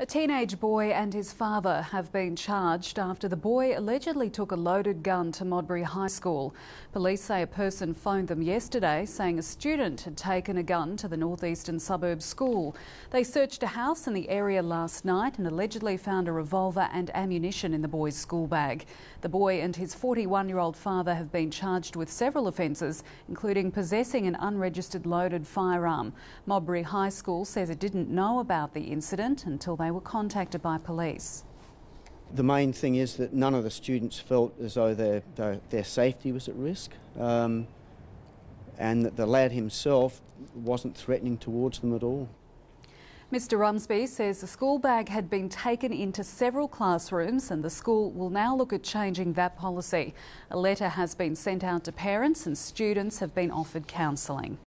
A teenage boy and his father have been charged after the boy allegedly took a loaded gun to Modbury High School. Police say a person phoned them yesterday saying a student had taken a gun to the northeastern suburb school. They searched a house in the area last night and allegedly found a revolver and ammunition in the boy's school bag. The boy and his 41 year old father have been charged with several offences, including possessing an unregistered loaded firearm. Modbury High School says it didn't know about the incident until they were contacted by police. The main thing is that none of the students felt as though their, their, their safety was at risk, um, and that the lad himself wasn't threatening towards them at all. Mr Rumsby says the school bag had been taken into several classrooms and the school will now look at changing that policy. A letter has been sent out to parents and students have been offered counselling.